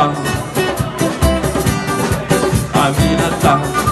Aminata Aminata Bravo